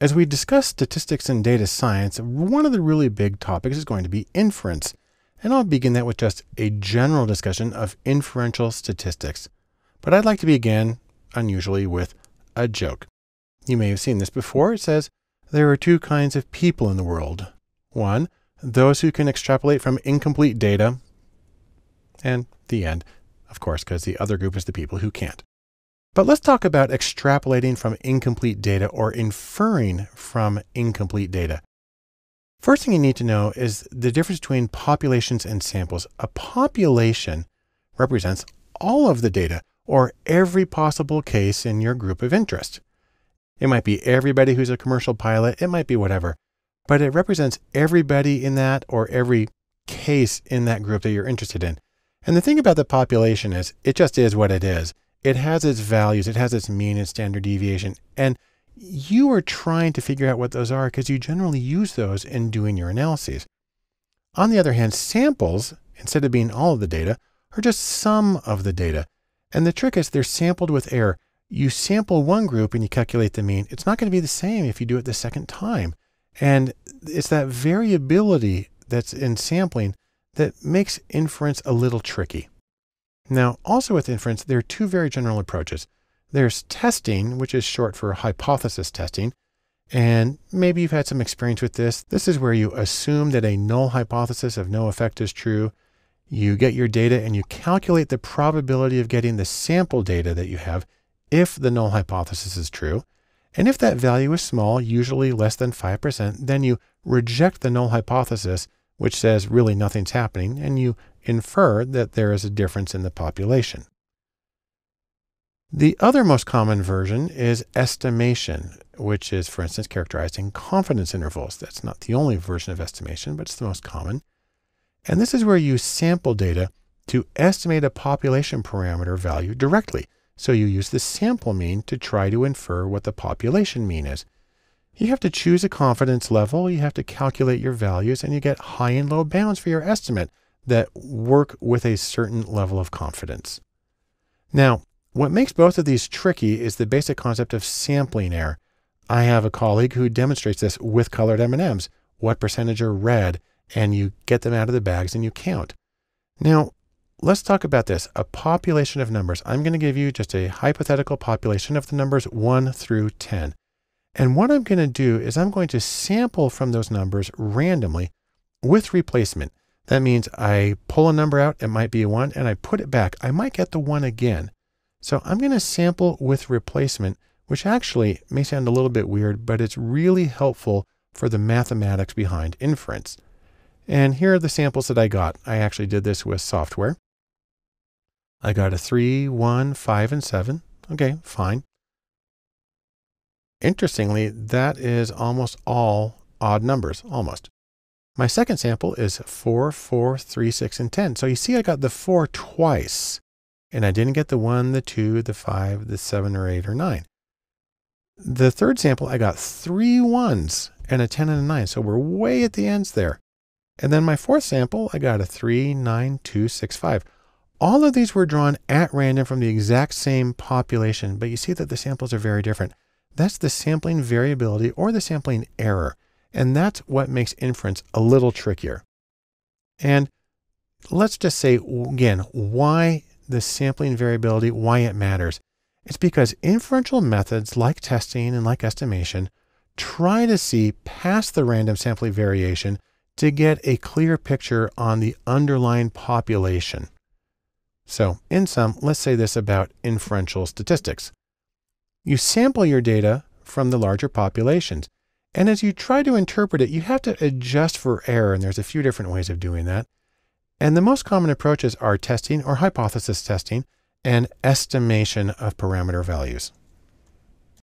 As we discuss statistics and data science, one of the really big topics is going to be inference. And I'll begin that with just a general discussion of inferential statistics. But I'd like to begin, unusually, with a joke. You may have seen this before. It says, There are two kinds of people in the world. One, those who can extrapolate from incomplete data. And the end, of course, because the other group is the people who can't. But let's talk about extrapolating from incomplete data or inferring from incomplete data. First thing you need to know is the difference between populations and samples. A population represents all of the data or every possible case in your group of interest. It might be everybody who's a commercial pilot, it might be whatever, but it represents everybody in that or every case in that group that you're interested in. And the thing about the population is it just is what it is it has its values, it has its mean and standard deviation. And you are trying to figure out what those are because you generally use those in doing your analyses. On the other hand, samples, instead of being all of the data, are just some of the data. And the trick is they're sampled with error. You sample one group and you calculate the mean. It's not going to be the same if you do it the second time. And it's that variability that's in sampling that makes inference a little tricky. Now, also with inference, there are two very general approaches. There's testing, which is short for hypothesis testing. And maybe you've had some experience with this. This is where you assume that a null hypothesis of no effect is true. You get your data and you calculate the probability of getting the sample data that you have if the null hypothesis is true. And if that value is small, usually less than 5%, then you reject the null hypothesis, which says really nothing's happening, and you infer that there is a difference in the population. The other most common version is estimation, which is, for instance, characterizing confidence intervals. That's not the only version of estimation, but it's the most common. And this is where you sample data to estimate a population parameter value directly. So you use the sample mean to try to infer what the population mean is. You have to choose a confidence level, you have to calculate your values, and you get high and low bounds for your estimate that work with a certain level of confidence. Now, what makes both of these tricky is the basic concept of sampling error. I have a colleague who demonstrates this with colored M&Ms. What percentage are red? And you get them out of the bags and you count. Now, let's talk about this. A population of numbers. I'm going to give you just a hypothetical population of the numbers 1 through 10. And what I'm going to do is I'm going to sample from those numbers randomly with replacement. That means I pull a number out, it might be a one, and I put it back. I might get the one again. So I'm going to sample with replacement, which actually may sound a little bit weird, but it's really helpful for the mathematics behind inference. And here are the samples that I got. I actually did this with software. I got a 3, 1, 5, and 7. Okay, fine. Interestingly, that is almost all odd numbers, almost. My second sample is 4, 4, 3, 6, and 10. So you see I got the 4 twice, and I didn't get the 1, the 2, the 5, the 7, or 8, or 9. The third sample, I got three ones and a 10 and a 9. So we're way at the ends there. And then my fourth sample, I got a 3, 9, 2, 6, 5. All of these were drawn at random from the exact same population, but you see that the samples are very different. That's the sampling variability or the sampling error. And that's what makes inference a little trickier. And let's just say again, why the sampling variability, why it matters. It's because inferential methods like testing and like estimation try to see past the random sampling variation to get a clear picture on the underlying population. So in sum, let's say this about inferential statistics. You sample your data from the larger populations. And as you try to interpret it, you have to adjust for error. And there's a few different ways of doing that. And the most common approaches are testing or hypothesis testing and estimation of parameter values.